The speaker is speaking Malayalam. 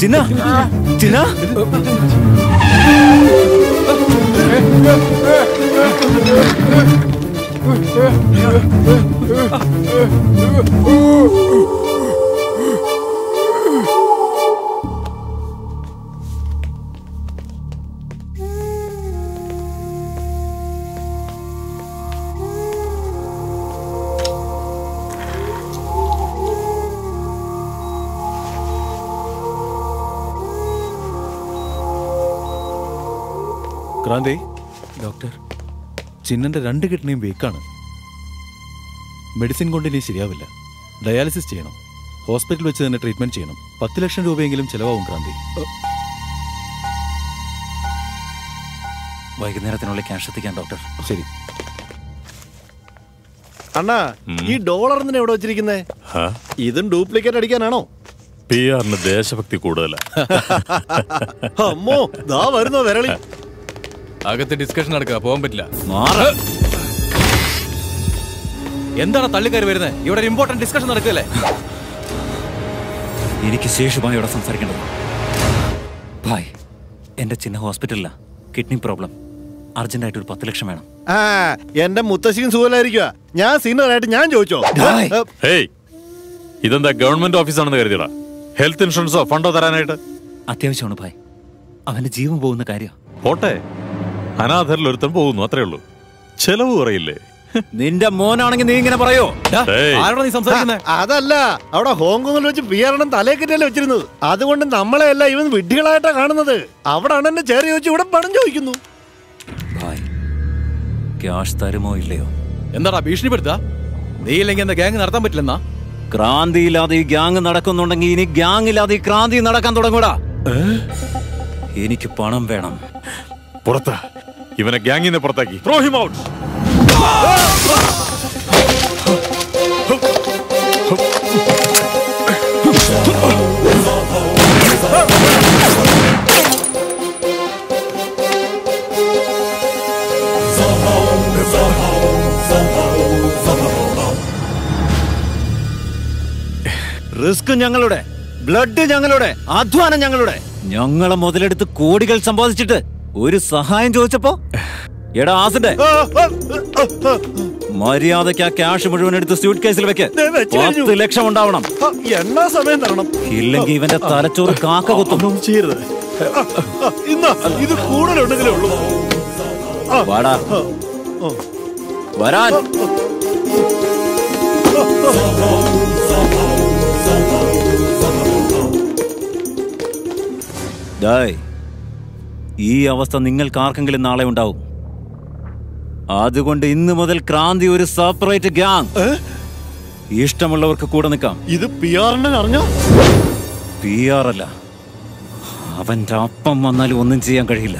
ചിന്ന ചിന്ന ക്രാന്തി? ഡോക്ടർ ചിന്നന്റെ രണ്ട് കിഡ്നിയും വീക്കാണ് മെഡിസിൻ കൊണ്ട് ഇനി ശരിയാവില്ല. ഡയാലിസിസ് ചെയ്യണം. ഹോസ്പിറ്റൽ വെച്ച് തന്നെ ട്രീറ്റ്മെന്റ് ചെയ്യണം. പത്ത് ലക്ഷം രൂപയെങ്കിലും ചെലവാകും ക്രാന്തി. വൈകുന്നേരത്തിനുള്ളിൽ ക്യാഷ് എത്തിക്കാൻ ഡോക്ടർ. ശരി. അണ്ണാ ഈ ഡോളർ എന്നെ എവിടെ വെച്ചിരിക്കുന്നേ? ഇതും ഡ്യൂപ്ലിക്കേറ്റ് അടിക്കാനാണോ? പി ആറിന് ദേശഭക്തി കൂടുതലാ. അമ്മോ ദാ വരുന്നോ വിരളി. അകത്ത് ഡിസ്കഷൻ നടക്കുക പോകാൻ പറ്റില്ല. എന്താണ് തള്ളിക്കയറി വരുന്നത്? ഇവിടെ ഒരു ഇമ്പോർട്ടന്റ് ഡിസ്കഷൻ നടക്കുകയല്ലേ? എനിക്ക് ശേഷമായി ഇവിടെ സംസാരിക്കേണ്ടത്. ഭായ് എന്റെ ചിന്ന ഹോസ്പിറ്റലിലാ. Kidney problem. അർജന്റായിട്ട് ഒരു പത്ത് ലക്ഷം വേണം. ആ എന്റെ മുത്തശ്ശിക്കും സുഖലായിരിക്കുക ഞാൻ സീനിയറായിട്ട് ഞാൻ ചോദിച്ചോ? ഹേയ് ഇതെന്താ ഗവൺമെന്റ് ഓഫീസാണെന്ന് കരുതിയടാ ഹെൽത്ത് ഇൻഷുറൻസോ ഫണ്ടോ തരാനായിട്ട്? അത്യാവശ്യമാണ് ഭായ്. അവന്റെ ജീവൻ പോകുന്ന കാര്യം പോട്ടെ. അനാഥരിൽ ഒരുത്തൻ പോകുന്നു അത്രേ ഉള്ളൂ. ചെലവ് കുറയില്ലേ? നിന്റെ മോനാണെങ്കിൽ നീ ഇങ്ങനെ പറയോ. ആരോടാ നീ സംസാരിക്കുന്നത് അതല്ല. അവിടെ ഹോങ്കോങ്ങിൽ വെച്ച് പിയറണം തലേക്കിട്ടല്ലേ വെച്ചിരുന്നത്. അതുകൊണ്ട് നമ്മളെ അല്ല ഇവൻ വിഡ്ഢികളായിട്ടാ കാണുന്നത്. അവിടെ അണ്ണന്റെ ചേറി ചോദിച്ചു ഇവിടെ പണം ചോദിക്കുന്നു. ക്യാഷ് തരുമോ ഇല്ലയോ? എന്താടാ ഭീഷണിപ്പെടുത്താ? നീ ഇല്ലെങ്കിൽ എന്താ ഗ്യാങ് നടത്താൻ പറ്റില്ലെന്നാ? ക്രാന്തിയില്ലാതെ ഈ ഗ്യാങ് നടക്കുന്നുണ്ടെങ്കിൽ ഇനി ഗ്യാങ് ഇല്ലാതെ ഈ ക്രാന്തി നടക്കാൻ തുടങ്ങൂടാ. എനിക്ക് പണം വേണം. പുറത്ത്. ഇവനെ ഗ്യാങ്ങിൽ നിന്ന് പുറത്താക്കി. ത്രോ ഹിം ഔട്ട് റിസ്ക് ഞങ്ങളുടെ ബ്ലഡ് ഞങ്ങളുടെ അധ്വാനം ഞങ്ങളുടെ. ഞങ്ങളെ മുതലെടുത്ത് കോടികൾ സമ്പാദിച്ചിട്ട് ഒരു സഹായം ചോദിച്ചപ്പോ? എടാ ആസിന്റെ. മര്യാദയ്ക്ക് ആ ക്യാഷ് മുഴുവൻ എടുത്ത് സ്യൂട്ട് കേസിൽ വെക്ക്. ദേ പത്ത് ലക്ഷം ഉണ്ടാവണം. എന്നാ സമയം തരണം? ഇല്ലെങ്കിൽ ഇവന്റെ തലച്ചോറ് കാക്ക കൊത്തും. ചെയ്യരുത്. ഇത് കൂടുതലുണ്ടെങ്കിലേ ഉള്ളൂ. വാടാ. വരാൻ. ഡായ് ഈ അവസ്ഥ നിങ്ങൾക്ക് ആർക്കെങ്കിലും നാളെ ഉണ്ടാവും. അതുകൊണ്ട് ഇന്ന് മുതൽ ക്രാന്തി ഒരു സെപ്പറേറ്റ് ഗ്യാങ്. ഇഷ്ടമുള്ളവർക്ക് കൂടെ നിൽക്കാം. ഇത് പി ആറിനെ അറിഞ്ഞോ? പി ആർ അല്ല. അവന്റെ അപ്പം വന്നാലും ഒന്നും ചെയ്യാൻ കഴിയില്ല.